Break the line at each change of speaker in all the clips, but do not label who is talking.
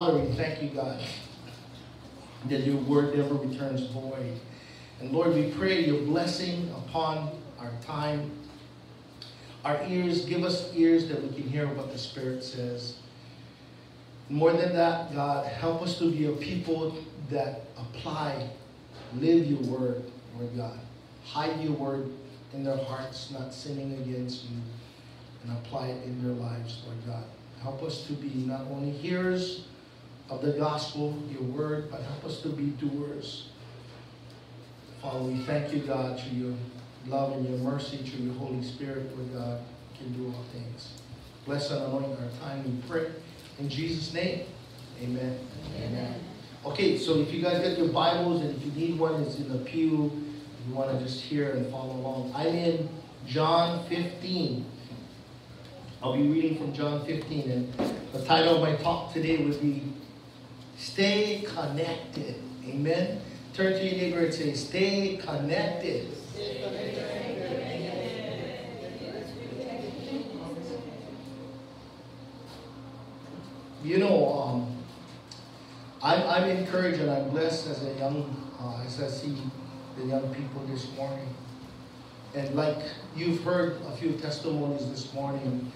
Father, we thank you, God, that your word never returns void. And Lord, we pray your blessing upon our time. Our ears, give us ears that we can hear what the Spirit says. More than that, God, help us to be a people that apply, live your word, Lord God. Hide your word in their hearts, not sinning against you, and apply it in their lives, Lord God. Help us to be not only hearers of the gospel, your word, but help us to be doers. Father, we thank you, God, for your love and your mercy, through your Holy Spirit, Lord God, can do all things. Bless and anoint our time, we pray. In Jesus' name, amen. Amen. Okay, so if you guys got your Bibles and if you need one, it's in the pew. If you want to just hear and follow along. I'm in John 15. I'll be reading from John 15, and the title of my talk today would be Stay Connected. Amen. Turn to your neighbor and say, Stay connected. You know, um, I'm, I'm encouraged and I'm blessed as a young, uh, as I see the young people this morning. And like you've heard a few testimonies this morning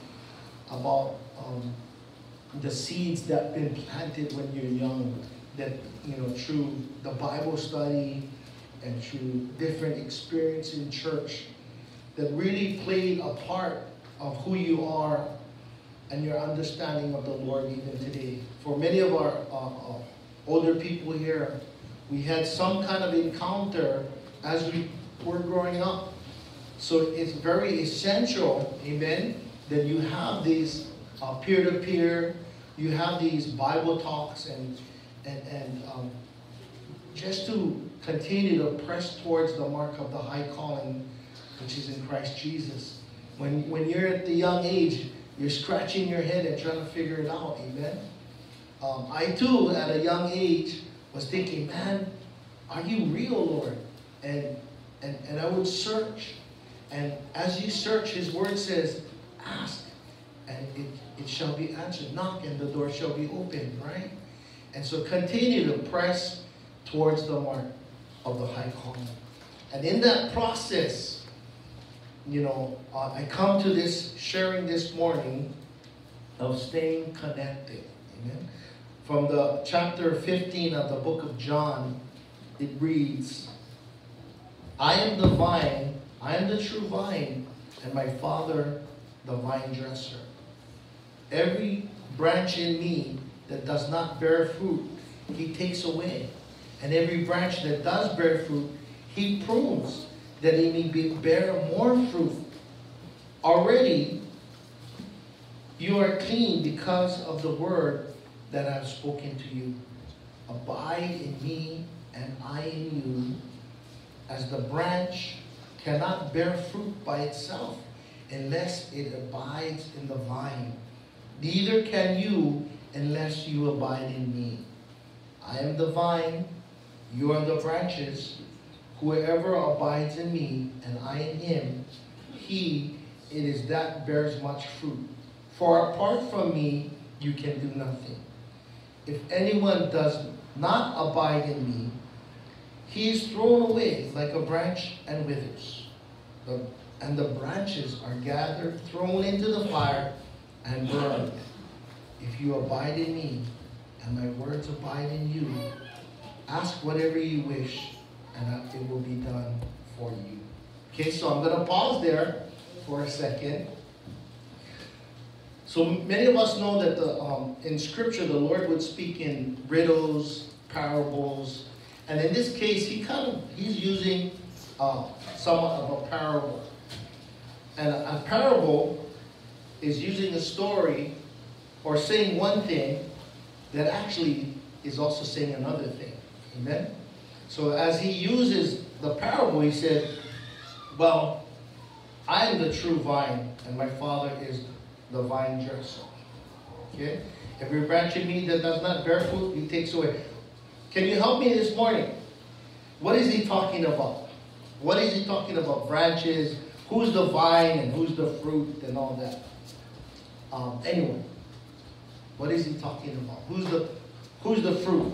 about um, the seeds that been planted when you're young, that, you know, through the Bible study and through different experience in church, that really played a part of who you are and your understanding of the Lord even today. For many of our uh, uh, older people here, we had some kind of encounter as we were growing up. So it's very essential, amen, that you have these uh, peer-to-peer, you have these Bible talks and, and, and um, just to continue to press towards the mark of the high calling which is in Christ Jesus. When, when you're at the young age, you're scratching your head and trying to figure it out, amen? Um, I too, at a young age, was thinking, man, are you real, Lord? And, and, and I would search. And as you search, his word says, ask, and it, it shall be answered. Knock, and the door shall be opened, right? And so continue to press towards the mark of the high calling. And in that process, you know, uh, I come to this, sharing this morning of staying connected. Amen. From the chapter 15 of the book of John, it reads, I am the vine, I am the true vine, and my Father the vine dresser. Every branch in me that does not bear fruit, he takes away. And every branch that does bear fruit, he prunes, that it may be, bear more fruit. Already, you are clean because of the word that I have spoken to you. Abide in me, and I in you. As the branch cannot bear fruit by itself unless it abides in the vine. Neither can you unless you abide in me. I am the vine, you are the branches. Whoever abides in me and I in him, he it is that bears much fruit. For apart from me, you can do nothing. If anyone does not abide in me, he is thrown away like a branch and withers. The, and the branches are gathered, thrown into the fire, and burned. If you abide in me, and my words abide in you, ask whatever you wish, and it will be done for you. Okay, so I'm going to pause there for a second. So many of us know that the, um, in Scripture the Lord would speak in riddles, parables, and in this case he kind of he's using uh, somewhat of a parable. And a parable is using a story or saying one thing that actually is also saying another thing. Amen? So as he uses the parable, he said, Well, I am the true vine, and my Father is the vine dresser. Okay? Every branch in me that does not bear fruit, he takes away. Can you help me this morning? What is he talking about? What is he talking about? Branches, who's the vine and who's the fruit and all that. Um, anyway, what is he talking about? Who's the Who's the fruit?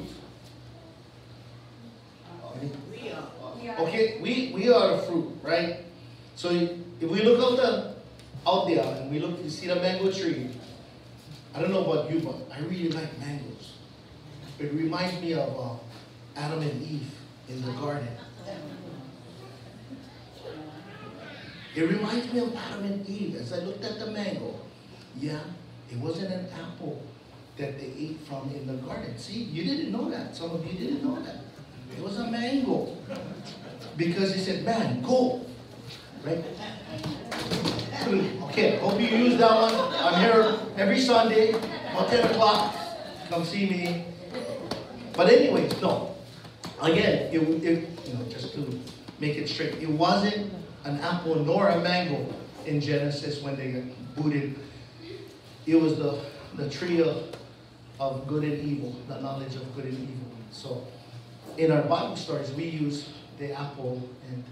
We are.
Okay, we, we are the fruit, right? So if we look out the out there and we look, you see the mango tree. I don't know about you, but I really like mangoes. It reminds me of uh, Adam and Eve in the garden. It reminds me of Adam and Eve as I looked at the mango. Yeah, it wasn't an apple that they ate from in the garden. See, you didn't know that. Some of you didn't know that. It was a mango. Because he said, man, go. Right? Okay, hope you use that one. I'm here every Sunday, about 10 o'clock. Come see me. But anyways, no. Again, it, it, you know, just to make it straight, it wasn't an apple nor a mango in Genesis when they got booted. It was the, the tree of, of good and evil, the knowledge of good and evil. So in our Bible stories, we use the apple and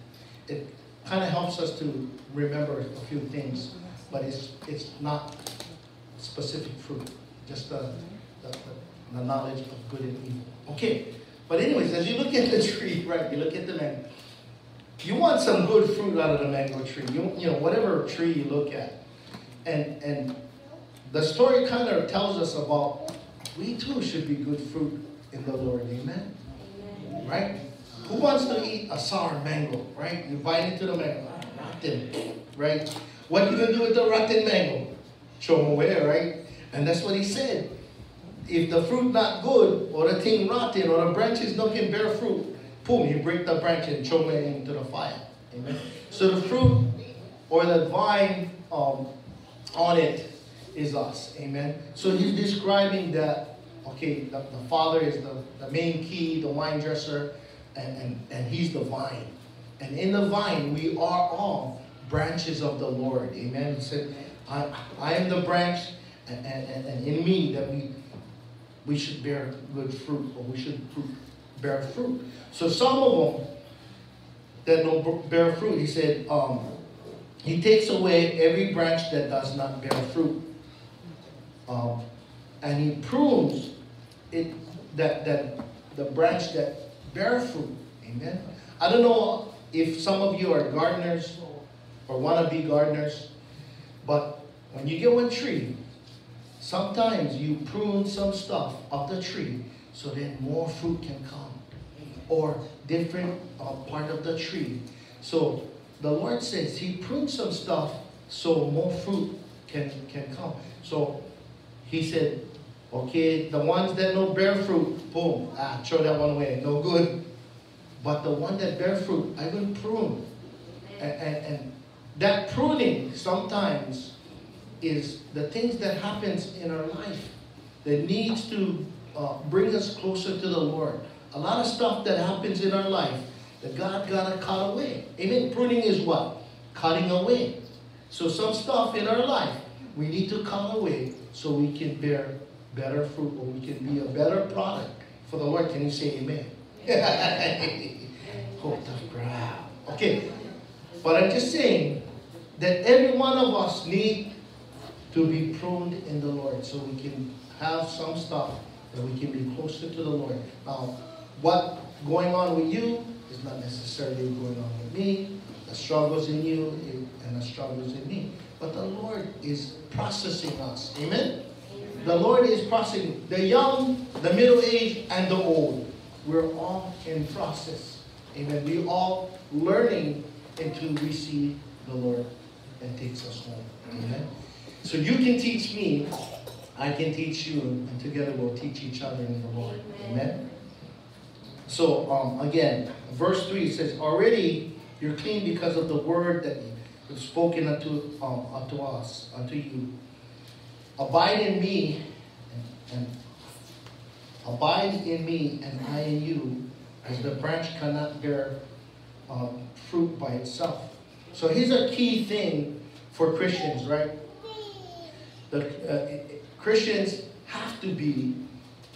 it kind of helps us to remember a few things, but it's, it's not specific fruit, just the, the, the knowledge of good and evil. Okay, but anyways, as you look at the tree, right, you look at the mango, you want some good fruit out of the mango tree. You, you know, whatever tree you look at. And, and the story kind of tells us about we too should be good fruit in the Lord. Amen? Amen. Right? Who wants to eat a sour mango, right? You bite into the mango, rotten, right? What are you going to do with the rotten mango? Throw them away, right? And that's what he said. If the fruit not good, or the thing rotten, or the branches not can bear fruit, boom, you break the branch and throw it into the fire. Amen. So the fruit or the vine um, on it is us. Amen. So he's describing that, okay, the, the father is the, the main key, the wine dresser, and, and, and he's the vine. And in the vine, we are all branches of the Lord. Amen. He said, I, I am the branch, and, and, and in me that we we should bear good fruit, or we should fruit, bear fruit. So some of them that don't bear fruit, he said, um, he takes away every branch that does not bear fruit. Um, and he prunes it that that the branch that bear fruit. Amen. I don't know if some of you are gardeners or want to be gardeners, but when you get one tree, sometimes you prune some stuff of the tree so that more fruit can come or different uh, part of the tree. So the Lord says He prunes some stuff so more fruit can, can come. So He said, okay, the ones that no bear fruit, boom, ah, throw that one away, no good. But the one that bear fruit, I will prune. And, and, and that pruning sometimes is the things that happens in our life that needs to uh, bring us closer to the Lord. A lot of stuff that happens in our life that God gotta cut away. Amen. Pruning is what? Cutting away. So some stuff in our life we need to come away so we can bear better fruit or we can be a better product for the Lord. Can you say amen? Hold the ground. Okay. But I'm just saying that every one of us need to be pruned in the Lord so we can have some stuff that we can be closer to the Lord. Now, what going on with you is not necessarily going on with me. The struggles in you and the struggles in me. But the Lord is processing us. Amen? Amen? The Lord is processing the young, the middle aged, and the old. We're all in process. Amen. We're all learning until we see the Lord and takes us home. Amen. So you can teach me, I can teach you, and together we'll teach each other in the Lord. Amen. So um, again, verse 3 says, Already you're clean because of the word that you've spoken unto, um, unto us, unto you. Abide in me, and, and abide in me, and I in you, as the branch cannot bear um, fruit by itself. So here's a key thing for Christians, right? The uh, Christians have to be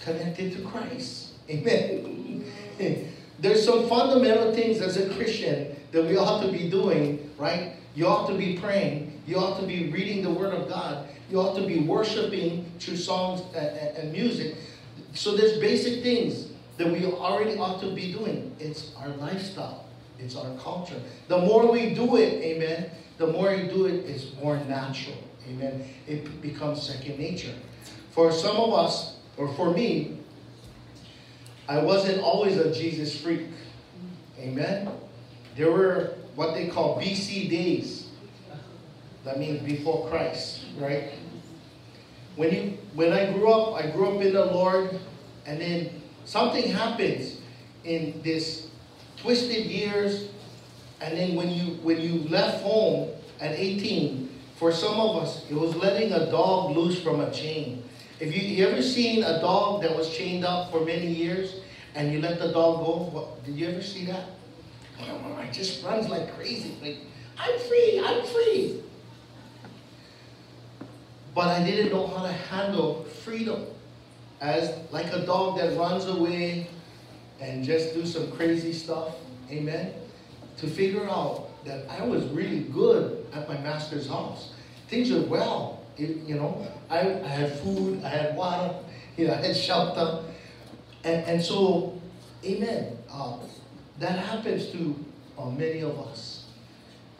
connected to Christ. Amen. There's some fundamental things as a Christian that we ought to be doing, right? You ought to be praying. You ought to be reading the Word of God. You ought to be worshiping through songs and, music. So there's basic things that we already ought to be doing. It's our lifestyle. It's our culture. The more we do it, amen, the more you do it, it's more natural. Amen. It becomes second nature. For some of us, or for me, I wasn't always a Jesus freak. Amen. There were what they call BC days. That means before Christ, right? When you when I grew up, I grew up in the Lord, and then something happens in this twisted years, and then when you when you left home at 18, for some of us, it was letting a dog loose from a chain. If you, you ever seen a dog that was chained up for many years and you let the dog go, what, did you ever see that? It just runs like crazy. Like, I'm free, I'm free. But I didn't know how to handle freedom as like a dog that runs away and just do some crazy stuff. Amen. To figure out that I was really good at my master's house. Things are well. It, you know, I, I had food, I had water, you know, I had shelter. And, and so, amen. Uh, that happens to uh, many of us.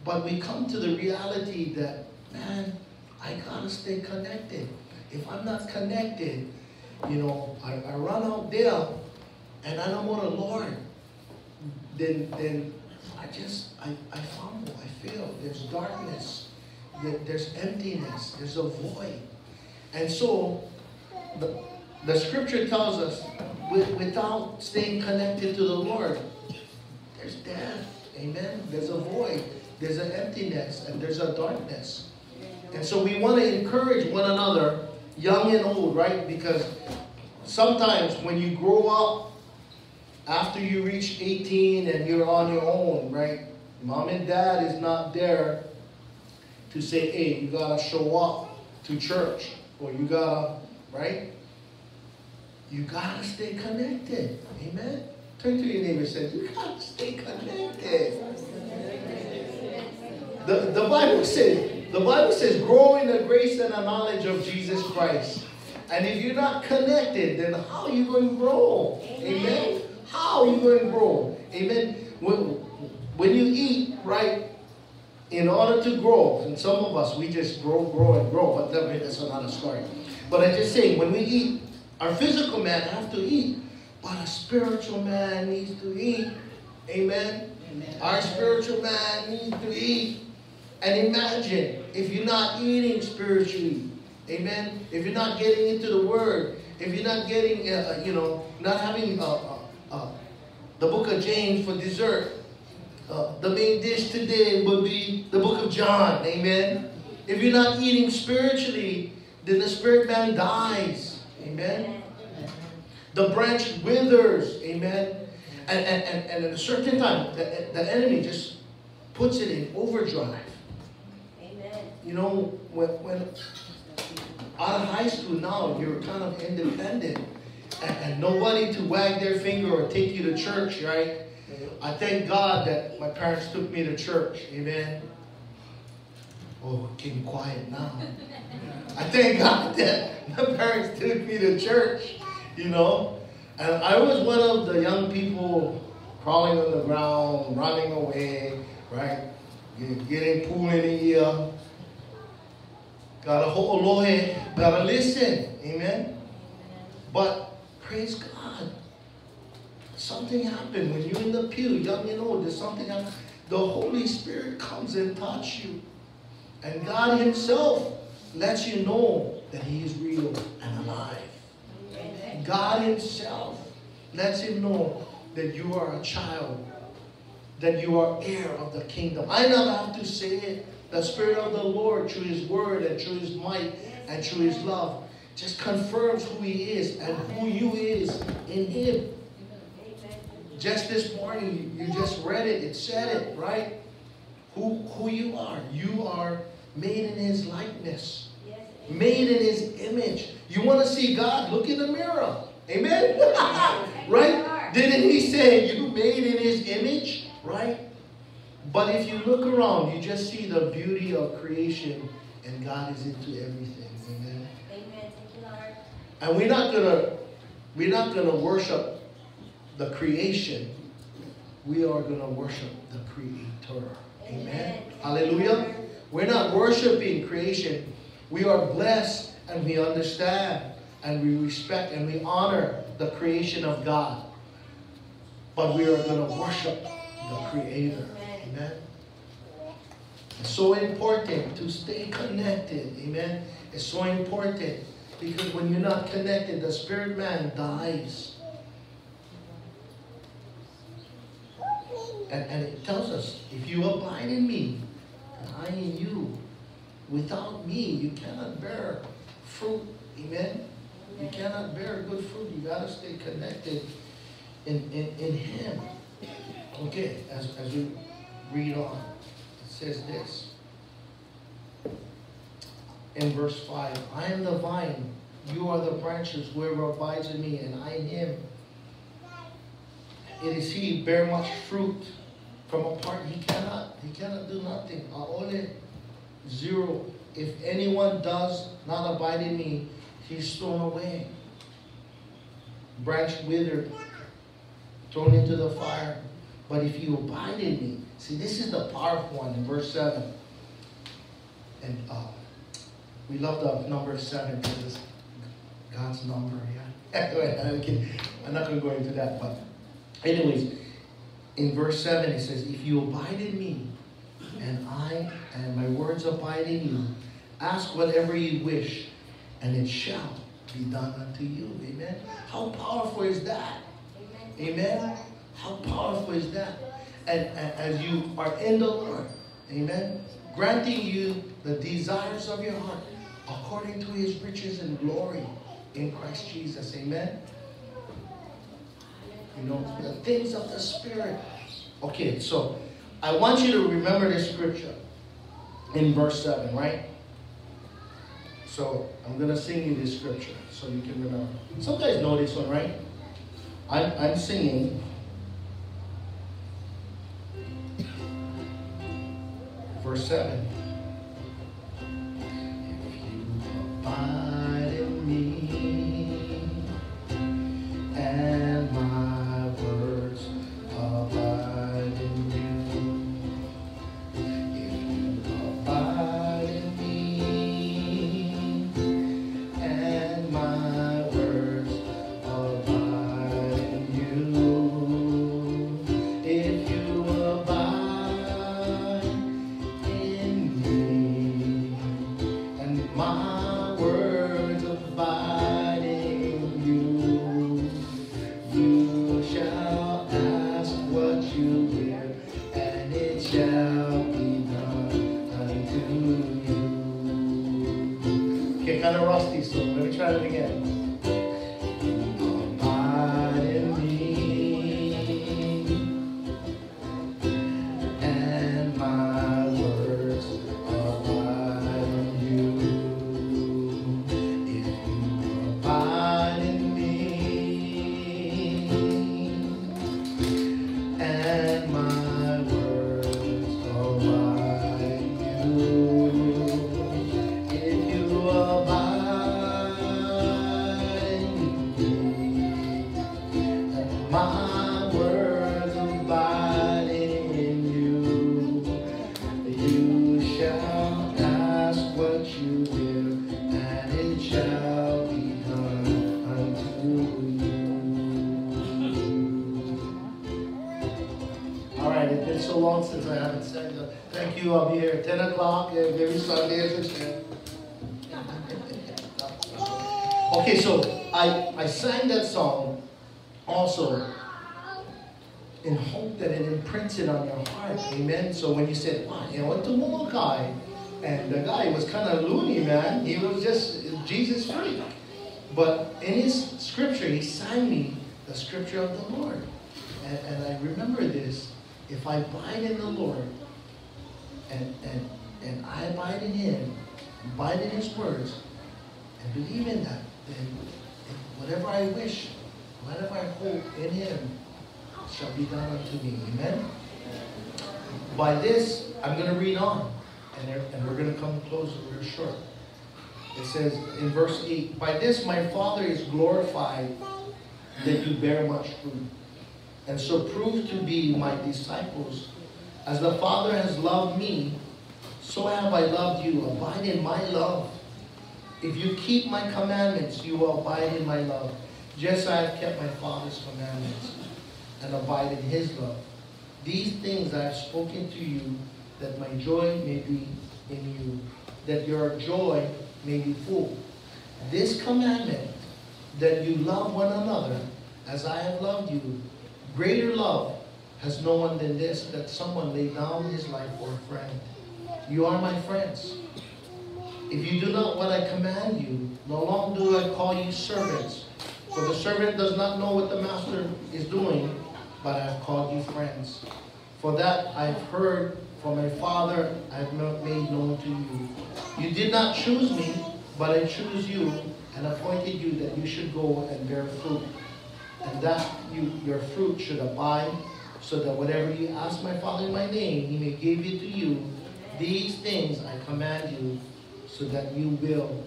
But we come to the reality that, man, I gotta stay connected. If I'm not connected, you know, I, I run out there and I don't want the Lord, then, then I just, I, I fumble, I feel. There's darkness, there's emptiness, there's a void. And so, the, the scripture tells us, with, without staying connected to the Lord, there's death. Amen. There's a void, there's an emptiness, and there's a darkness. And so we want to encourage one another, young and old, right? Because sometimes when you grow up, after you reach 18 and you're on your own, right? Mom and dad is not there to say, hey, you gotta show up to church, or you gotta, right? You gotta stay connected. Amen. Turn to your neighbor and say, you gotta stay connected. The, the Bible says, the Bible says, grow in the grace and the knowledge of Jesus Christ. And if you're not connected, then how are you going to grow? Amen. Amen. How are you going to grow? Amen. When, when you eat, right, in order to grow, and some of us, we just grow, grow, and grow, but that's another story. But I just say, when we eat, our physical man have to eat, but a spiritual man needs to eat. Amen. Amen. Our spiritual man needs to eat. And imagine if you're not eating spiritually, amen. If you're not getting into the Word, if you're not getting, uh, uh, you know, not having uh, uh, uh, the book of James for dessert, uh, the main dish today would be the book of John, amen. If you're not eating spiritually, then the spirit man dies, amen. The branch withers, amen. And, and, and, and at a certain time, the, the enemy just puts it in overdrive. Amen. You know, when, when out of high school now, you're kind of independent and, and nobody to wag their finger or take you to church, right? Mm-hmm. I thank God that my parents took me to church. Amen. Oh, getting quiet now. I thank God that my parents took me to church, you know. And I was one of the young people crawling on the ground, running away, right? Getting pool in the ear. Gotta hold gotta listen. Amen. But praise God. Something happened when you're in the pew, young and old, there's something happened. The Holy Spirit comes and touch you. And God Himself lets you know that He is real and alive. God Himself lets him know that you are a child, that you are heir of the kingdom. I never have to say it. The Spirit of the Lord, through His Word and through His might and through His love, just confirms who He is and who you is in Him. Just this morning, you just read it. It said it, right? Who, who you are. You are made in His likeness. Made in His image. You want to see God? Look in the mirror. Amen? right? Didn't He say you made in His image? Right? But if you look around, you just see the beauty of creation, and God is into everything. Amen. Amen. And we're not gonna we're not going to worship the creation. We are going to worship the Creator. Amen. Amen. Hallelujah. We're not worshiping creation. We are blessed and we understand and we respect and we honor the creation of God. But we are going to worship the Creator. Amen. It's so important to stay connected. Amen. It's so important because when you're not connected, the spirit man dies. And, and it tells us, if you abide in me, I in you, without me, you cannot bear fruit. Amen? You cannot bear good fruit. You got to stay connected in, in, in Him. Okay, as, as we read on, it says this. In verse 5, I am the vine, you are the branches, whoever abides in me, and I in him. It is he bear much fruit. From apart, he cannot, he cannot do nothing. Only zero. If anyone does not abide in me, he's thrown away. Branch withered, thrown into the fire. But if you abide in me, see, this is the powerful one in verse 7. And uh, we love the number 7 because it's God's number, yeah. I'm not going to go into that, but anyways, in verse 7 it says, If you abide in me, and I and my words abide in you, ask whatever you wish, and it shall be done unto you. Amen. How powerful is that? Amen. How powerful is that? And, and as you are in the Lord, amen, granting you the desires of your heart according to his riches and glory in Christ Jesus. Amen. You know, the things of the Spirit. Okay, so I want you to remember this scripture in verse 7, right? So I'm going to sing you this scripture so you can remember. Some guys know this one, right? I'm, I'm singing verse 7. Amen. So when you said, wow, I went to Molokai, and the guy was kind of loony, man. He was just Jesus freak. But in his scripture, he signed me the scripture of the Lord. And, and I remember this. If I abide in the Lord, and, and, and I abide in him, abide in his words, and believe in that, then whatever I wish, whatever I hope in him, shall be done unto me. Amen? By this, I'm going to read on, and, and we're going to come close real short. It says in verse 8, By this my Father is glorified, that you bear much fruit. And so prove to be my disciples. As the Father has loved me, so have I loved you. Abide in my love. If you keep my commandments, you will abide in my love. Just as I have kept my Father's commandments and abide in his love. These things I have spoken to you, that my joy may be in you, that your joy may be full. This commandment, that you love one another as I have loved you, greater love has no one than this, that someone lay down his life for a friend. You are my friends. If you do not what I command you, no longer do I call you servants. For the servant does not know what the master is doing, but I have called you friends. For that I have heard from my Father, I have not made known to you. You did not choose me, but I choose you and appointed you that you should go and bear fruit, and that you, your fruit should abide, so that whatever you ask my Father in my name, he may give it to you. These things I command you, so that you will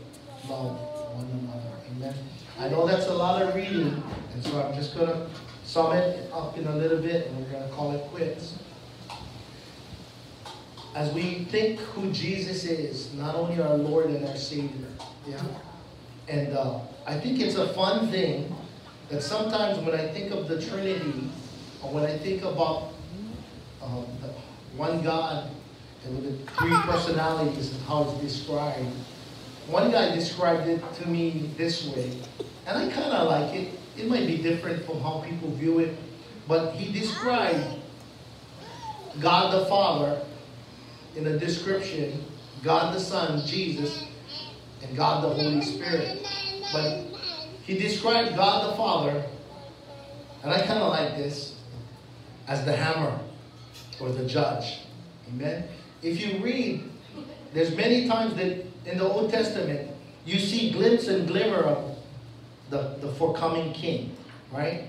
love one another. Amen. I know that's a lot of reading, and so I'm just going to sum it up in a little bit, and we're going to call it quits. As we think who Jesus is, not only our Lord and our Savior, yeah, and uh, I think it's a fun thing that sometimes when I think of the Trinity, or when I think about um, one God and the three personalities and how it's described, one guy described it to me this way, and I kind of like it. It might be different from how people view it, but he described God the Father in a description, God the Son, Jesus, and God the Holy Spirit. But he described God the Father, and I kind of like this, as the hammer or the judge. Amen. If you read, there's many times that in the Old Testament you see glimpse and glimmer of the, the forecoming king, right?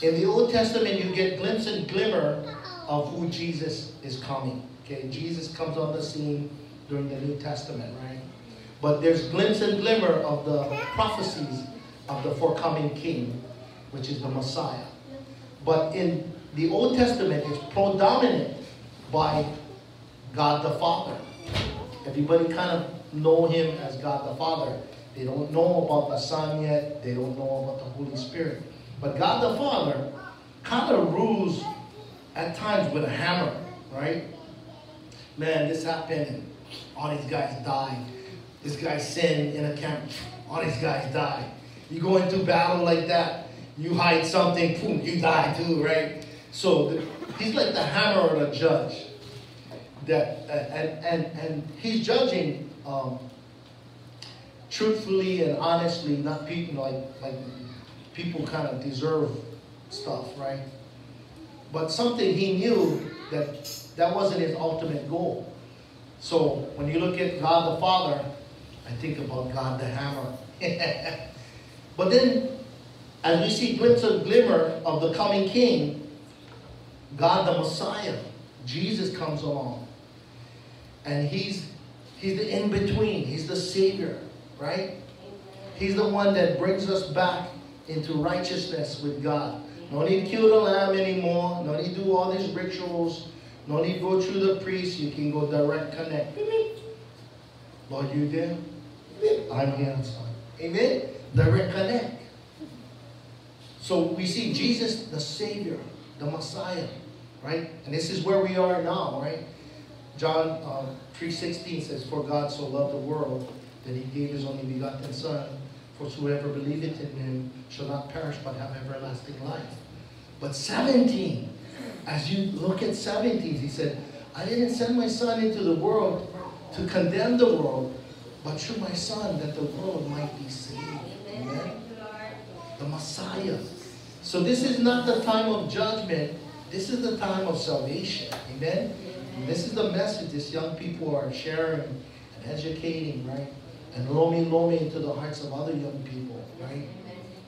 In the Old Testament you get glimpse and glimmer of who Jesus is coming. Okay, Jesus comes on the scene during the New Testament, right? But there's glimpse and glimmer of the prophecies of the forthcoming king, which is the Messiah. But in the Old Testament, it's predominant by God the Father. Everybody kind of know him as God the Father. They don't know about the Son yet. They don't know about the Holy Spirit. But God the Father kind of rules at times with a hammer, right? Man, this happened all these guys died. This guy sinned in a camp. All these guys died. You go into battle like that, you hide something, boom, you die too, right? So the, he's like the hammer or the judge. That and and and he's judging um, truthfully and honestly, not people like like people kind of deserve stuff, right? But something he knew that that wasn't his ultimate goal. So when you look at God the Father, I think about God the hammer. but then, as we see glimpse and glimmer of the coming King, God the Messiah, Jesus comes along. And he's, he's the in-between. He's the Savior, right? He's the one that brings us back into righteousness with God. No need to kill the lamb anymore. No need to do all these rituals. No need to go through the priest. You can go direct connect. Lord, you there? I'm here, son. Amen? Direct connect. So we see Jesus, the Savior, the Messiah, right? And this is where we are now, right? John um, 3.16 says, For God so loved the world that he gave his only begotten Son, for whoever believeth in him shall not perish but have everlasting life. But 17, as you look at 17, he said, I didn't send my son into the world to condemn the world, but through my son that the world might be saved. Amen. The Messiah. So this is not the time of judgment. This is the time of salvation. Amen. And this is the message these young people are sharing and educating, right? And loaming, loaming into the hearts of other young people, right?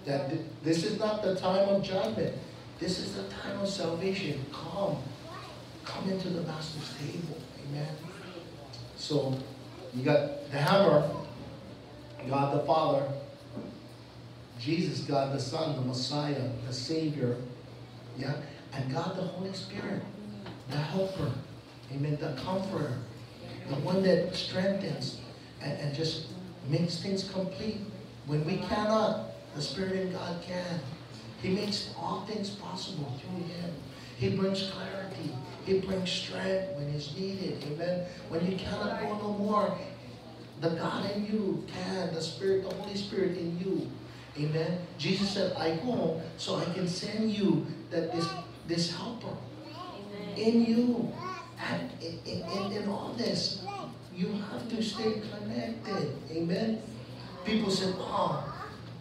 That th this is not the time of judgment. This is the time of salvation. Come. Come into the Master's table. Amen. So you got the hammer, God the Father, Jesus, God the Son, the Messiah, the Savior, yeah, and God the Holy Spirit, the Helper, Amen, the Comforter, the one that strengthens and, and just makes things complete. When we cannot, the Spirit in God can. He makes all things possible through Him. He brings clarity. He brings strength when it's needed. Amen. When you cannot go no more, the God in you can. The Spirit, the Holy Spirit in you. Amen. Jesus said, I go so I can send you that this, this helper in you. And in, in, in all this, you have to stay connected. Amen. People said, oh,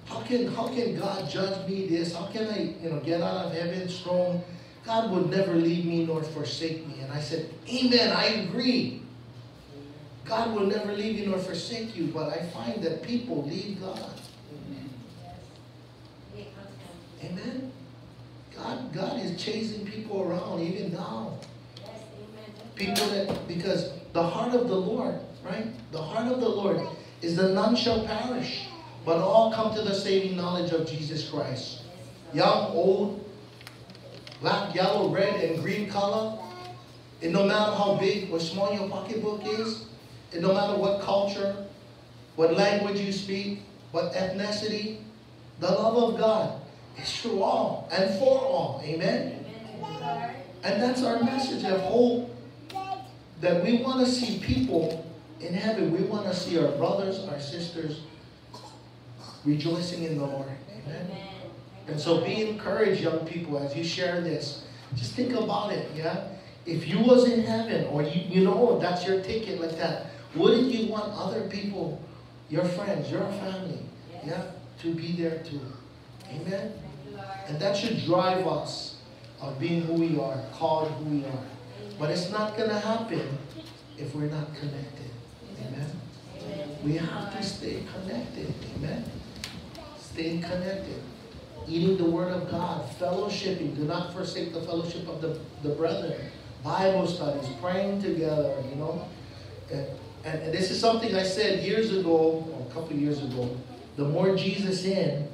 how can how can God judge me this? How can I, you know, get out of heaven strong? God would never leave me nor forsake me. And I said, Amen, I agree. God will never leave you nor forsake you, but I find that people leave God. Amen. God, God is chasing people around even now. People that because the heart of the Lord, right? The heart of the Lord is that none shall perish, but all come to the saving knowledge of Jesus Christ. Young, old, black, yellow, red, and green color. And no matter how big or small your pocketbook is, and no matter what culture, what language you speak, what ethnicity, the love of God is through all and for all. Amen? And that's our message of hope that we want to see people in heaven. We want to see our brothers, our sisters rejoicing in the Lord. Amen? And so be encouraged, young people, as you share this. Just think about it, yeah? If you was in heaven, or you, you know that's your ticket like that, wouldn't you want other people, your friends, your family, yeah, to be there too? Amen? And that should drive us of being who we are, called who we are. But it's not going to happen if we're not connected. Amen? We have to stay connected. Amen? Stay connected. Eating the Word of God, fellowshipping. Do not forsake the fellowship of the, the brethren. Bible studies, praying together, you know. And, and, this is something I said years ago, or a couple years ago. The more Jesus in,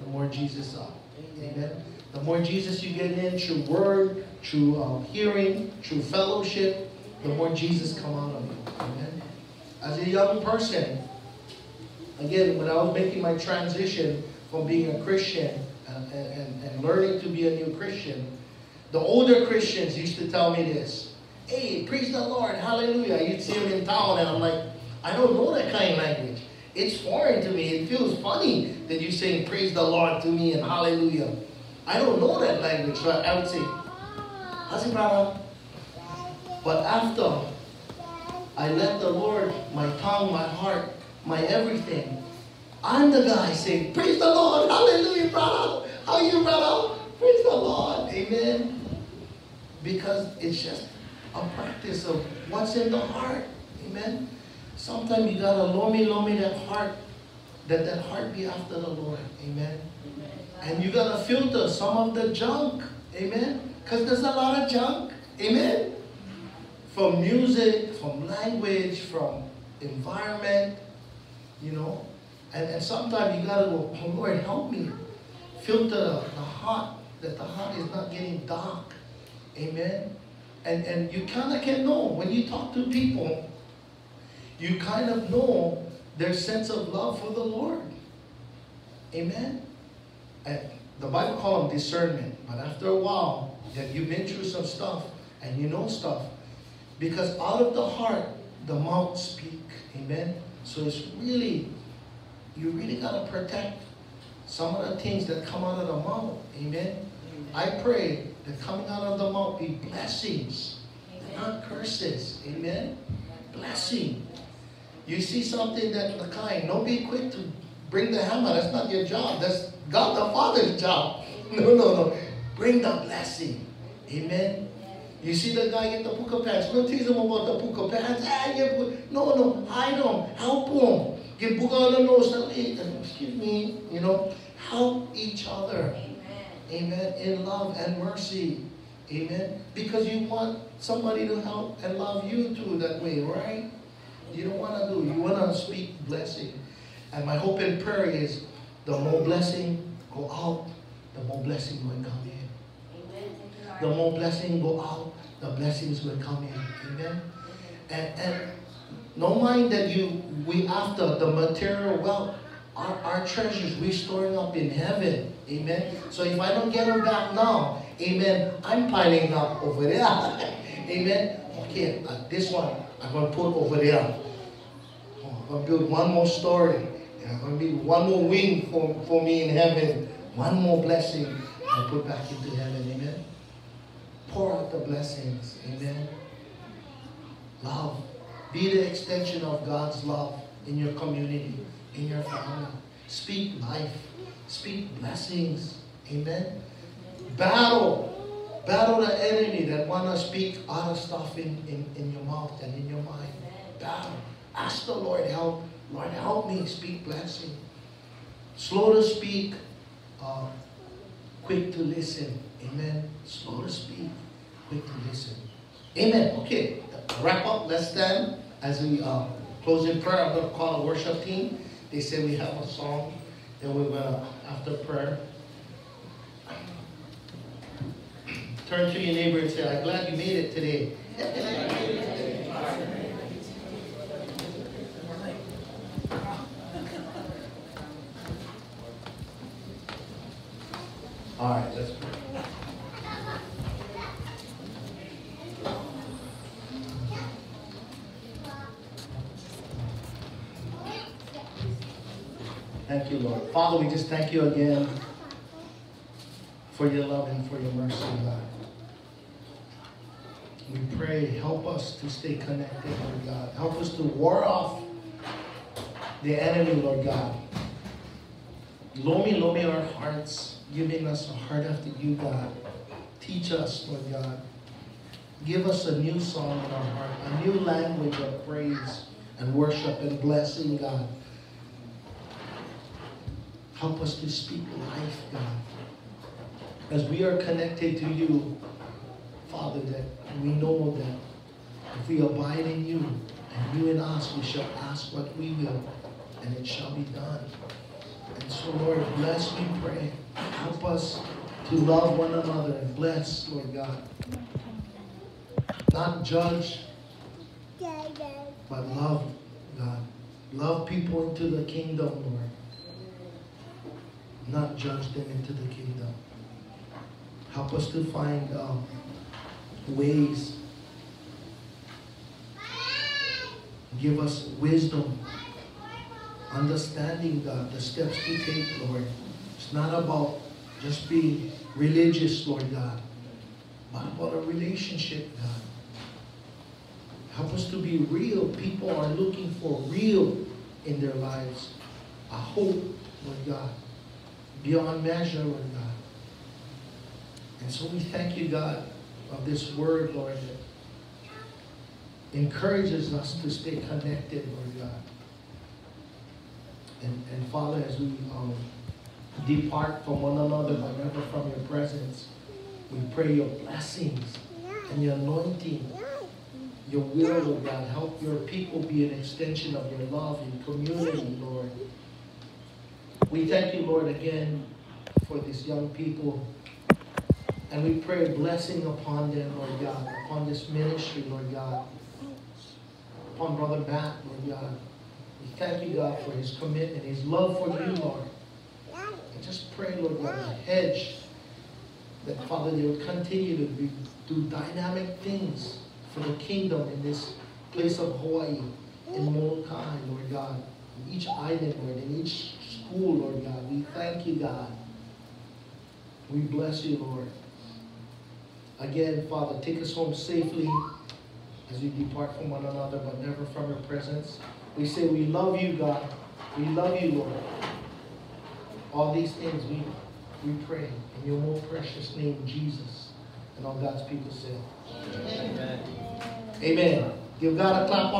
the more Jesus out. Amen. The more Jesus you get in your word, through um, hearing, through fellowship, the more Jesus come out of you. Amen. As a young person, again, when I was making my transition from being a Christian and, and, and learning to be a new Christian, the older Christians used to tell me this. Hey, praise the Lord, hallelujah. You'd see them in town, and I'm like, I don't know that kind of language. It's foreign to me. It feels funny that you're saying praise the Lord to me and hallelujah. I don't know that language, so I would say, it, brother? But after I let the Lord, my tongue, my heart, my everything, I'm the guy saying, praise the Lord, hallelujah, brother. How are you, brother? Praise the Lord, amen. Because it's just a practice of what's in the heart, amen. Sometimes you gotta lomi lomi that heart, that that heart be after the Lord. Amen. Amen. And you gotta filter some of the junk. Amen. Because there's a lot of junk. Amen. From music, from language, from environment, you know. And, and sometimes you gotta go, oh Lord, help me. Filter the, the heart, that the heart is not getting dark. Amen. And and you kinda can know when you talk to people you kind of know their sense of love for the Lord. Amen? And the Bible calls them discernment. But after a while, that you've been through some stuff and you know stuff. Because out of the heart, the mouth speak. Amen? So it's really, you really got to protect some of the things that come out of the mouth. Amen? I pray that coming out of the mouth be blessings, Amen. not curses. Amen? Blessing. You see something that the kind, don't be quick to bring the hammer. That's not your job. That's God the Father's job. No, no, no. Bring the blessing. Amen. You see the guy get the puka pants. Don't tease him about the puka pants. Ah, no, no, hide him. Help him. Get puka on the nose. Excuse me. You know, help each other. Amen. In love and mercy. Amen. Because you want somebody to help and love you too that way, right? You don't want to do. You want to speak blessing. And my hope and prayer is the more blessing go out, the more blessing will come in. The more blessing go out, the blessings will come in. Amen. And, and no mind that you we after the material wealth, our, our treasures we storing up in heaven. Amen. So if I don't get them back now, amen, I'm piling up over there. amen. Okay, uh, this one I'm gonna put over there. Oh, I'm gonna build one more story. I'm gonna be one more wing for, for me in heaven. One more blessing I put back into heaven. Amen. Pour out the blessings. Amen. Love. Be the extension of God's love in your community, in your family. Speak life. Speak blessings. Amen. Battle. Battle the enemy that want to speak other stuff in, in, in your mouth and in your mind. Battle. Ask the Lord help. Lord, help me speak blessing. Slow to speak, uh, quick to listen. Amen. Slow to speak, quick to listen. Amen. Okay, wrap up. Let's as we uh, close in prayer. I'm going to call the worship team. They say we have a song that we're going to, after prayer, turn to your neighbor and say, I'm glad you made it today. All right, let's pray. Thank you, Lord. Father, we just thank you again for your love and for your mercy, God. We pray, help us to stay connected, Lord God. Help us to war off the enemy, Lord God. Lomi, lomi our hearts, giving us a heart after you, God. Teach us, Lord God. Give us a new song in our heart, a new language of praise and worship and blessing, God. Help us to speak life, God. As we are connected to you, Father, that we know that if we abide in you and you in us, we shall ask what we will, and it shall be done. And so, Lord, bless, we pray. Help us to love one another and bless, Lord God. Not judge, but love, God. Love people into the kingdom, Lord not judge them into the kingdom. Help us to find um, ways. Give us wisdom, understanding God, the steps to take, Lord. It's not about just being religious, Lord God, but about a relationship, God. Help us to be real. People are looking for real in their lives. A hope, Lord God beyond measure, Lord God. And so we thank you, God, of this word, Lord, that encourages us to stay connected, Lord God. And, and Father, as we um, depart from one another, but never from your presence, we pray your blessings and your anointing, your will, Lord God. Help your people be an extension of your love and community, Lord. We thank you, Lord, again for these young people. And we pray a blessing upon them, Lord God, upon this ministry, Lord God, upon Brother Matt, Lord God. We thank you, God, for his commitment, his love for you, Lord. And just pray, Lord God, a hedge that, Father, they would continue to be, do dynamic things for the kingdom in this place of Hawaii, in Molokai, Lord God, in each island, Lord, in each school, Lord God. We thank you, God. We bless you, Lord. Again, Father, take us home safely as we depart from one another, but never from your presence. We say we love you, God. We love you, Lord. All these things we, we pray in your most precious name, Jesus. And all God's people say. Amen. Amen. Give God a clap off.